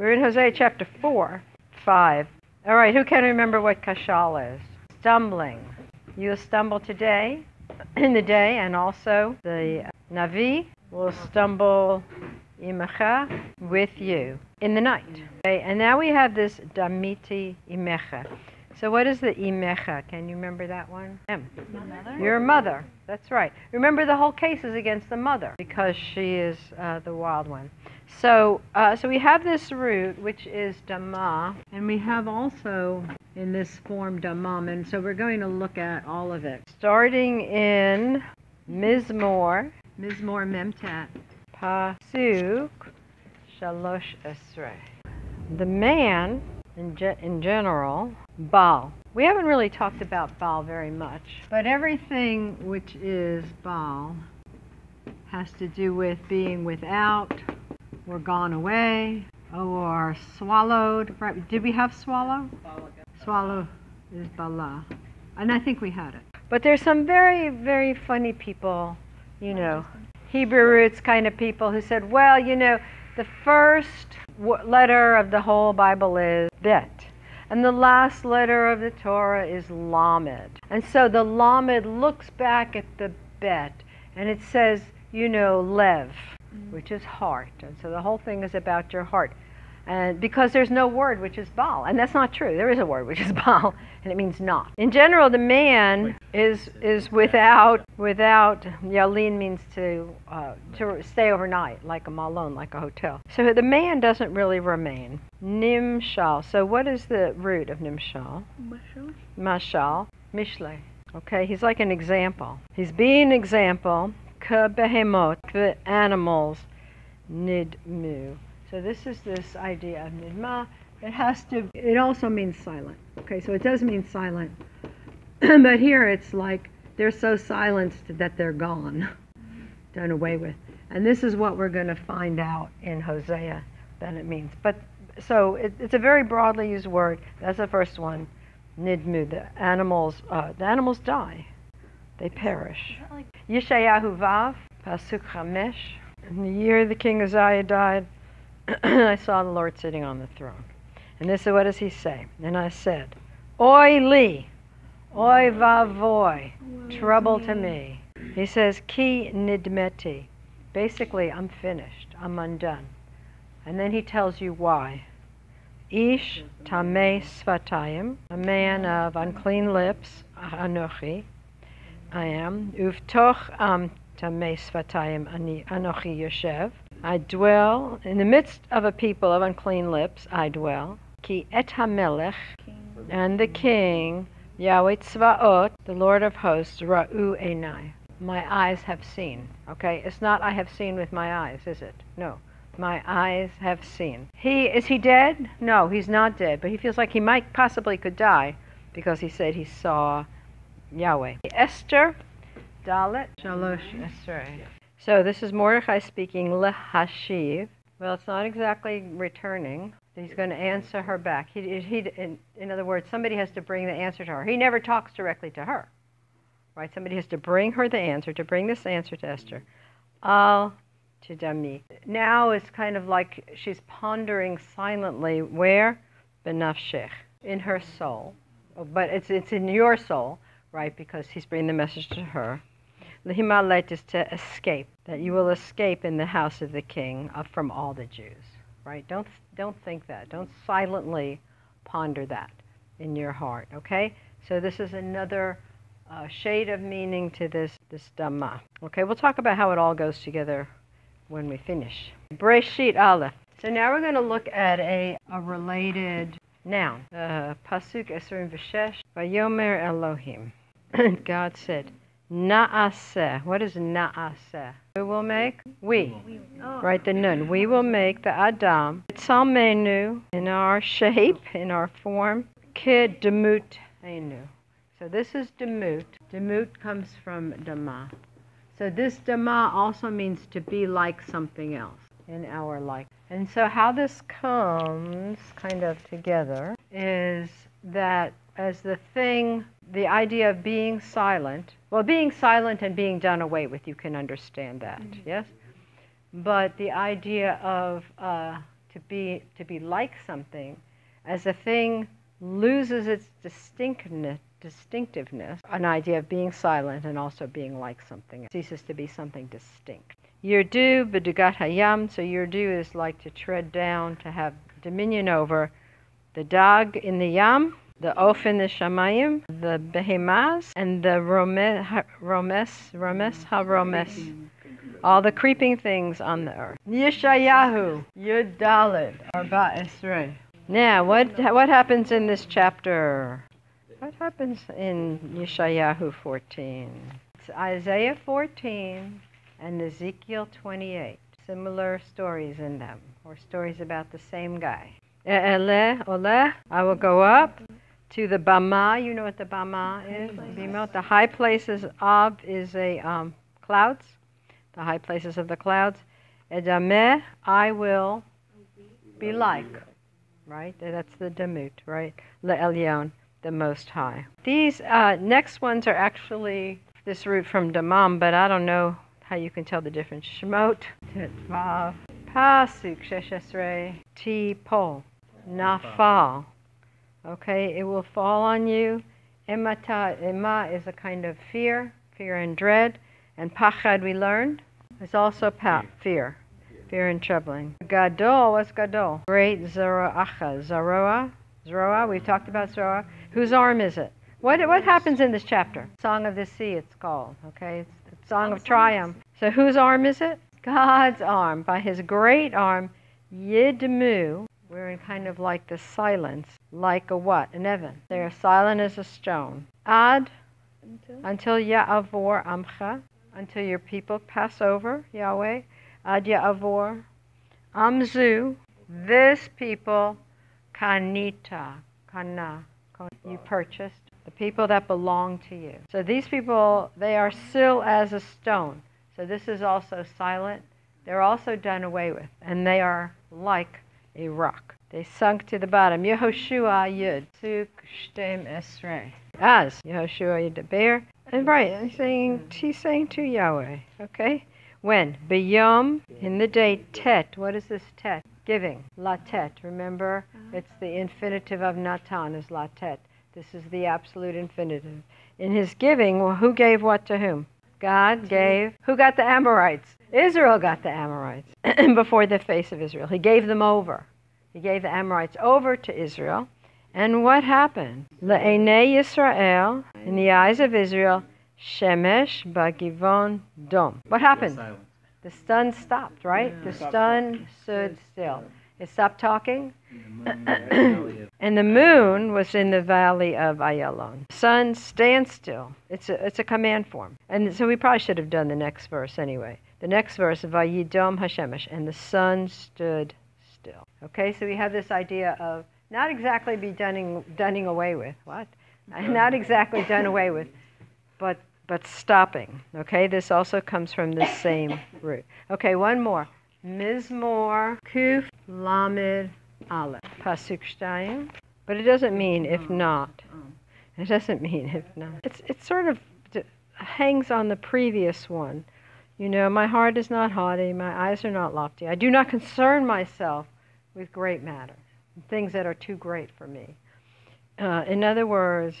We're in Hosea chapter 4, 5. All right, who can remember what kashal is? Stumbling. You'll stumble today, in the day, and also the Navi will stumble imecha with you in the night. Okay, and now we have this damiti imecha. So what is the imecha? Can you remember that one? M. Mother? Your mother. That's right. Remember the whole case is against the mother because she is uh, the wild one. So, uh, so we have this root which is dama, and we have also in this form damam, and so we're going to look at all of it, starting in Mizmor, Mizmor Memtat, Pasuk Shalosh Esrei. The man, in, ge- in general, Baal. We haven't really talked about Baal very much, but everything which is Baal has to do with being without, or gone away, or swallowed. Right? Did we have swallow? Swallow is Bala. And I think we had it. But there's some very, very funny people, you know, Hebrew roots kind of people who said, well, you know, the first letter of the whole Bible is Bet. And the last letter of the Torah is Lamed. And so the Lamed looks back at the Bet and it says, you know, Lev, which is heart. And so the whole thing is about your heart. And because there's no word which is Baal. And that's not true. There is a word which is Baal, and it means not. In general, the man is is without without Yalin means to uh, to stay overnight, like a malon, like a hotel. So the man doesn't really remain. Nimshal. So what is the root of nimshal? Mashal? Mashal. Mishle. Okay, he's like an example. He's being an example. Kabehemot, the animals, nidmu. So this is this idea of nidma. It has to, it also means silent. Okay, so it does mean silent. but here it's like they're so silenced that they're gone, done away with. And this is what we're going to find out in Hosea that it means. But so it, it's a very broadly used word. That's the first one. Nidmu, the animals, uh, the animals die. They perish. Like Yeshayahu Vav, Pasuk Chamesh. In the year the king Uzziah died, I saw the Lord sitting on the throne. And this is what does he say? And I said, Oi li, oi vavoy, trouble to me. He says, Ki nidmeti. Basically, I'm finished. I'm undone. And then he tells you why. Ish tameh svatayim, a man of unclean lips, anochi, I am. Uvtoch am tameh svatayim ani anochi yoshev. I dwell in the midst of a people of unclean lips. I dwell. Ki et hamelech and the king Yahweh Tzvaot, the Lord of hosts, Ra'u Enai. My eyes have seen. Okay, it's not I have seen with my eyes, is it? No. My eyes have seen. He is he dead? No, he's not dead, but he feels like he might possibly could die because he said he saw Yahweh. Esther, Dalet, Shalosh Esrei. So this is Mordechai speaking lehashiv. Well, it's not exactly returning. He's going to answer her back. He, he, in, in other words, somebody has to bring the answer to her. He never talks directly to her, right? Somebody has to bring her the answer, to bring this answer to Esther. Al to Dami. Now it's kind of like she's pondering silently where? Benafshech, in her soul. But it's, it's in your soul, right? Because he's bringing the message to her. Lihimalet is to escape, that you will escape in the house of the king uh, from all the Jews, right? Don't, don't think that. Don't silently ponder that in your heart, okay? So this is another uh, shade of meaning to this, this dama. Okay, we'll talk about how it all goes together when we finish. Breshit Aleph. So now we're going to look at a, a related noun. Uh, Pasuk Esrim V'Shesh. Vayomer Elohim. God said, Naaseh. What is Naaseh? Who will make? We. Oh. Right, the nun. We will make the Adam. Tzalmenu in our shape, in our form. Kid demut enu. So this is demut. Demut comes from dama. So this dama also means to be like something else in our like. And so how this comes kind of together is that as the thing, the idea of being silent, well, being silent and being done away with, you can understand that, yes? But the idea of uh, to be to be like something as a thing loses its distinctness distinctiveness, an idea of being silent and also being like something. It ceases to be something distinct. Yirdu bedugat hayam, so yirdu is like to tread down, to have dominion over the dog in the yam, the the shamayim, the behemaz, and the romes, romes, romes, ha-romes, all the creeping things on the earth. Yeshayahu, Yud Dalid, Arba Esrei. Now, what, what happens in this chapter? What happens in Yeshayahu 14? It's Isaiah 14 and Ezekiel 28. Similar stories in them, or stories about the same guy. Eh, Ele, ole, I will go up to the Bama. You know what the Bama is? Bimot. The high places of is a um, clouds. The high places of the clouds. Edameh, I will be like. Right? That's the Demut, right? Le Elyon the Most High. These uh, next ones are actually this root from Damam, but I don't know how you can tell the difference. Shemot, Tetvav, Pasuk, Sheshesre, Ti Po, Nafal. Okay, it will fall on you. Emata, Ema is a kind of fear, fear and dread. And Pachad, we learned, is also pa- fear, fear and troubling. Gadol, what's Gadol? Great Zoroacha, Zoroa, Zoroa, we've talked about Zoroa. Whose arm is it? What, what happens in this chapter? Song of the Sea, it's called. Okay, it's the Song of Triumph. So whose arm is it? God's arm. By his great arm, Yidmu, we're in kind of like the silence, like a what? An Evan. They are silent as a stone. Ad, until Ya'avor Amcha, until your people pass over, Yahweh. Ad Ya'avor. Amzu, this people, Kanita, Kana, you purchased, the people that belong to you. So these people, they are still as a stone. So this is also silent. They're also done away with, and they are like a rock. They sunk to the bottom. Yehoshua Yud. Suk Shtem Esrei. As Yehoshua Yud Bear. And right, he's saying, he's saying to Yahweh, okay? When? Beyom, in the day Tet. What is this Tet? Giving. Latet. Remember, it's the infinitive of Natan is Latet. This is the absolute infinitive. In his giving, well, who gave what to whom? God gave. Who got the Amorites? Israel got the Amorites before the face of Israel. He gave them over. He gave the Amorites over to Israel. And what happened? Le'enei Yisrael, in the eyes of Israel, Shemesh Bagivon Dom. What happened? The sun stopped, right? The sun stood still. It stopped talking. and the moon was in the valley of Ayalon. Sun, stand still. It's a, it's a command form. And so we probably should have done the next verse anyway. The next verse, Vayidom Hashemesh, and the sun stood still. Okay, so we have this idea of not exactly be dunning, dunning away with. What? Not exactly done away with, but but stopping. Okay, this also comes from the same root. Okay, one more. Mizmor Kuf Lamed Aleph. Pasuk Shtayim. But it doesn't mean if not. It doesn't mean if not. It's, it sort of hangs on the previous one. You know, my heart is not haughty, my eyes are not lofty. I do not concern myself with great matters, things that are too great for me. Uh, in other words,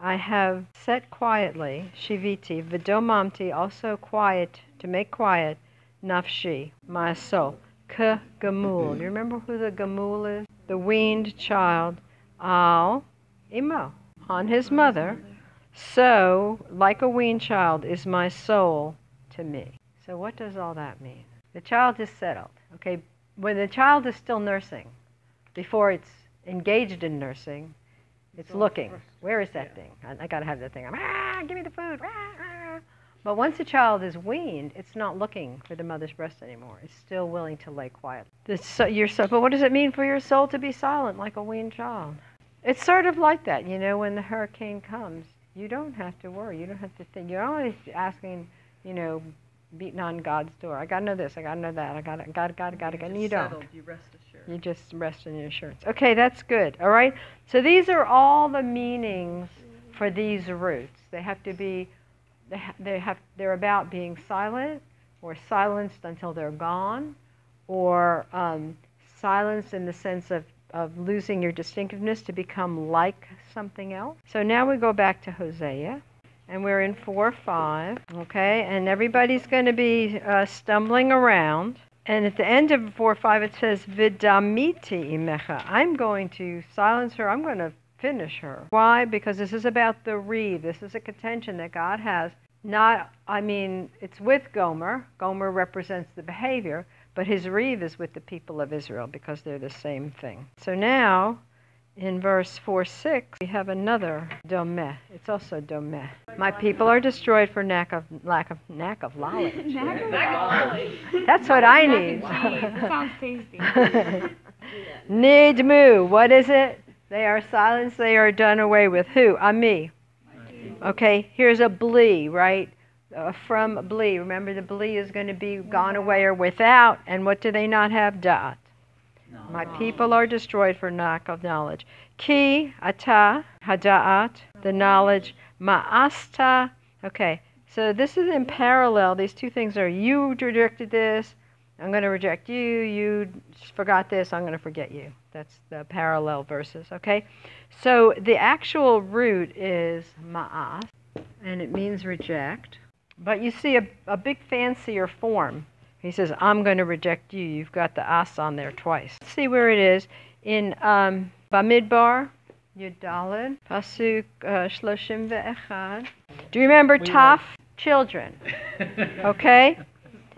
I have set quietly, shiviti, vidomamti, also quiet, to make quiet, nafshi, my soul. K gamul. You remember who the gamul is? The weaned child. Al imo. On his mother. So, like a weaned child, is my soul to me. So, what does all that mean? The child is settled. Okay, when the child is still nursing, before it's engaged in nursing, it's looking. Where is that thing? I, I got to have that thing. I'm, Ah, give me the food. Ah, ah. But once a child is weaned, it's not looking for the mother's breast anymore. It's still willing to lay quiet. So, your soul, but what does it mean for your soul to be silent like a weaned child? It's sort of like that, you know, when the hurricane comes, you don't have to worry. You don't have to think. You're always asking, you know, beating on God's door. I got to know this. I got to know that. I got to, got to, got to, got to. And you don't. You rest assured. You just rest in your assurance. Okay, that's good. All right. So these are all the meanings for these roots. They have to be. They, ha- they have. They're about being silent, or silenced until they're gone, or um, silence in the sense of, of losing your distinctiveness to become like something else. So now we go back to Hosea. And we're in 4 5, okay? And everybody's going to be uh, stumbling around. And at the end of 4 5, it says, Vidamiti imecha. I'm going to silence her. I'm going to finish her. Why? Because this is about the reed. This is a contention that God has. Not, I mean, it's with Gomer. Gomer represents the behavior, but his reeve is with the people of Israel because they're the same thing. So now, in verse 4 6, we have another domeh. It's also domeh. My people are destroyed for lack of lack of lack of knowledge. That's what I need. That sounds tasty. Nidmu. What is it? They are silenced. They are done away with. Who? I'm me. Okay. Here's a blee, right? Uh, from blee. Remember, the blee is going to be gone away or without. And what do they not have? Dot. My people are destroyed for lack of knowledge. Ki ata hada'at, the knowledge. Ma'asta. Okay, so this is in parallel. These two things are you rejected this, I'm going to reject you. You forgot this, I'm going to forget you. That's the parallel verses, okay? So the actual root is ma'as, and it means reject. But you see a, a big fancier form. He says, I'm going to reject you. You've got the as on there twice. Let's see where it is. In um, Bamidbar, Yudalid, Pasuk uh, Shloshim Ve'echad. Do you remember Taf? Children. Okay?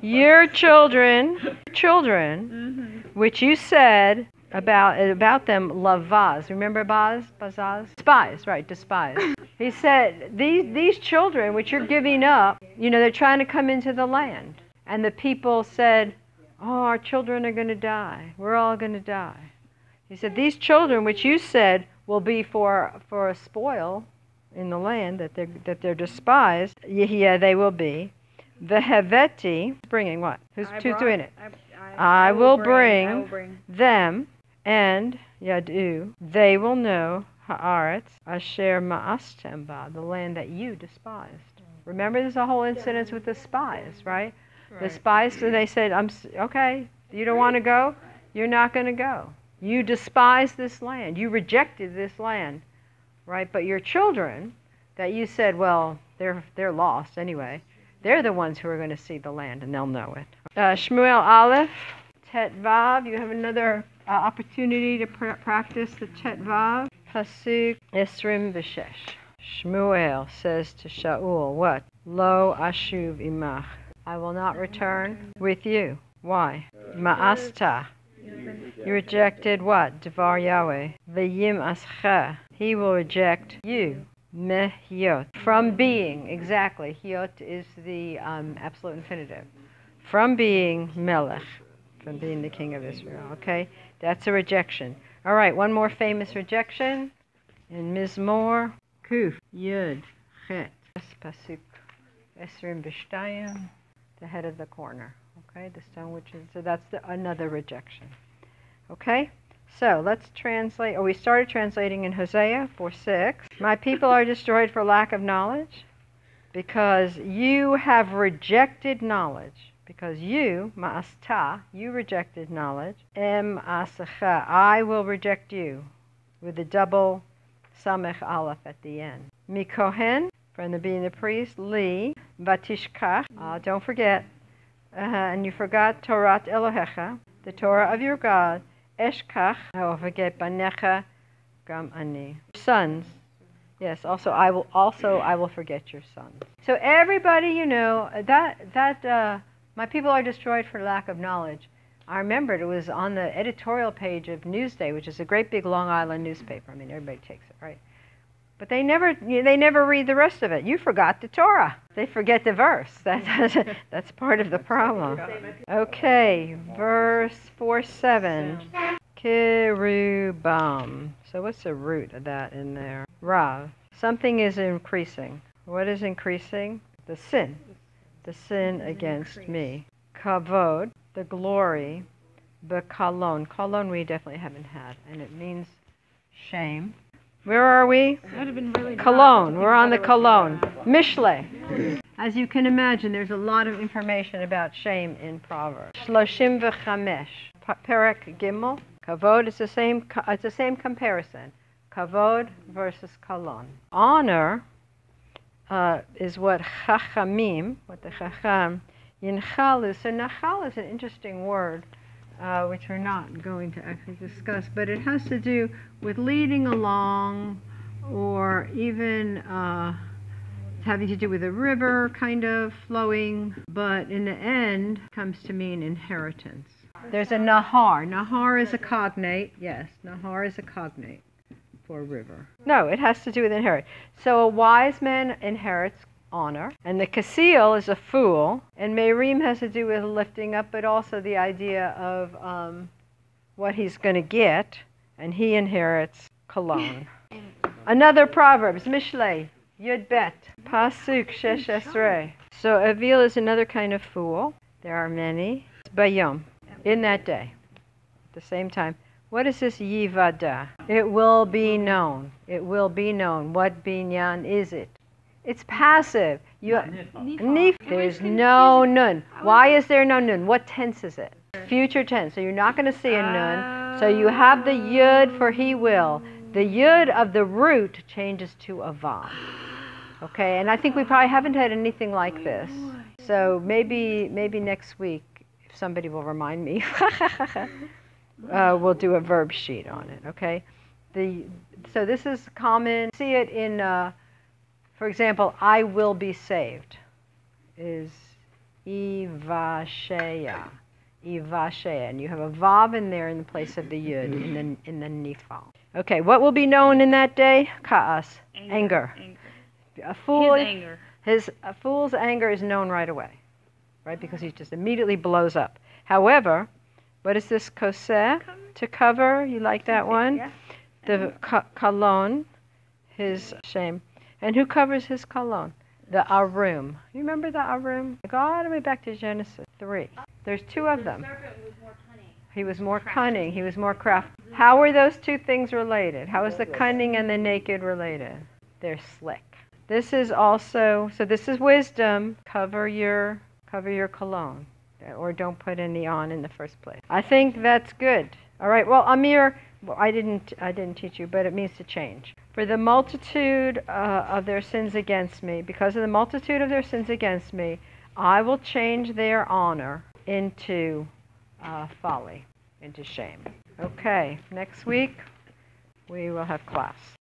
Your children, children, which you said about about them, lavaz. Remember Baz? Bazaz? Despise, right, despise. He said, these, these children, which you're giving up, you know, they're trying to come into the land. And the people said, Oh, our children are going to die. We're all going to die. He said, These children, which you said will be for, for a spoil in the land, that they're, that they're despised, yeah, they will be. The Heveti, bringing what? Who's, I who's doing it? I, I will I bring will bring. them and Yadu, they will know Haaretz Asher Ma'astem Ba, the land that you despised. Remember, there's a whole incident with the spies, right? The spies, so they said, "I'm okay. You don't want to go. You're not going to go. You despise this land. You rejected this land, right? But your children, that you said, well, they're they're lost anyway. They're the ones who are going to see the land, and they'll know it. Uh, Shmuel Aleph, Tet Vav. You have another uh, opportunity to pr- practice the Tet Vav. Pasuk Esrim V'Shesh. Shmuel says to Shaul, what? Lo ashuv imach. I will not return with you. Why? Ma'asta. You rejected what? Devar Yahweh. V'yim ascha. He will reject you. Mehyot. From being, exactly. Hyot is the um, absolute infinitive. From being Melech. From being the king of Israel. Okay? That's a rejection. All right, one more famous rejection. In Mizmor. Kuf. Yud. Chet. Pasuk. Esrim B'Shtayim. The head of the corner. Okay? The stone which is. So that's the, another rejection. Okay? So let's translate. Oh, we started translating in Hosea 4 6. My people are destroyed for lack of knowledge because you have rejected knowledge. Because you, ma'asta, you rejected knowledge. Em asacha, I will reject you. With a double samech aleph at the end. Mikohen, from the being the priest. Li, vatishkach, uh, don't forget. Uh, and you forgot Torah Elohecha, the Torah of your God. Eshkach, I will forget Banecha, Gam Ani. Sons. Yes, also I will also I will forget your sons. So everybody, you know, that that uh, my people are destroyed for lack of knowledge. I remembered it was on the editorial page of Newsday, which is a great big Long Island newspaper. I mean, everybody takes it, right? But they never they never read the rest of it. You forgot the Torah. They forget the verse. That's that's part of the problem. Okay, verse four seven. Kirubam. So what's the root of that in there? Rav. Something is increasing. What is increasing? The sin. The sin against me. Kavod, the glory. But kalon. Kalon we definitely haven't had. And it means shame. Where are we? That would have been really Cologne. We're on the Cologne. Mishle. As you can imagine, there's a lot of information about shame in Proverbs. Shloshim v'chamesh. Perek Gimel. Kavod is the same. Uh, it's the same comparison. Kavod versus kalon. Honor uh, is what chachamim, what the chacham, yinchalu. So nachal is an interesting word, uh, which we're not going to actually discuss, but it has to do with leading along, or even uh, having to do with a river kind of flowing, but in the end comes to mean inheritance. There's a nahar. Nahar is a cognate. Yes, nahar is a cognate for river. No, it has to do with inherit. So a wise man inherits honor, and the kasil is a fool, and Merim has to do with lifting up, but also the idea of um, what he's going to get, and he inherits cologne. Another Proverbs, Mishlei, Yud Bet, Pasuk Shesh Esrei. So Avil is another kind of fool. There are many. It's Bayom, in that day, at the same time. What is this Yivada? It will be known. It will be known. What binyan is it? It's passive. You, Nif. There's no nun. Why is there no nun? What tense is it? Future tense. So you're not going to see a nun. So you have the yud for he will. The yud of the root changes to a vav. Okay, and I think we probably haven't had anything like this. So maybe maybe next week, if somebody will remind me, uh, we'll do a verb sheet on it. Okay, the so this is common. See it in, uh, for example, I will be saved is ivasheya, ivasheya, and you have a vav in there in the place of the yud in the in the nifal. Okay, what will be known in that day? Kaas, anger. Anger. A fool, His anger. his a fool's anger is known right away, right? Because he just immediately blows up. However, what is this koseh? To cover, you like that one? Yeah. The kalon, his shame. And who covers his cologne? The arum. You remember the arum? Go all the way back to Genesis 3. There's two of them. He was more cunning. He was more craft. How are those two things related? How is the cunning and the naked related? They're slick. This is also so. This is wisdom. Cover your cover your cologne, or don't put any on in the first place. I think that's good. All right. Well, Amir, well, I didn't I didn't teach you, but it means to change. For the multitude uh, of their sins against me, because of the multitude of their sins against me, I will change their honor into uh, folly, into shame. Okay. Next week we will have class.